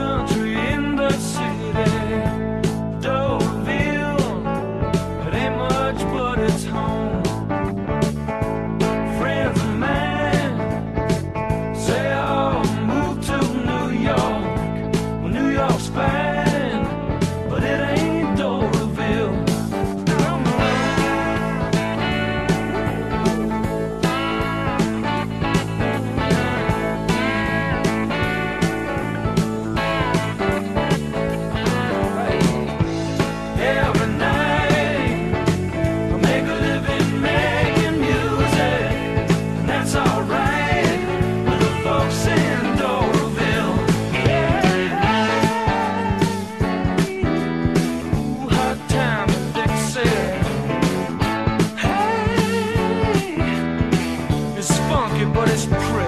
aucun you, but it's pretty.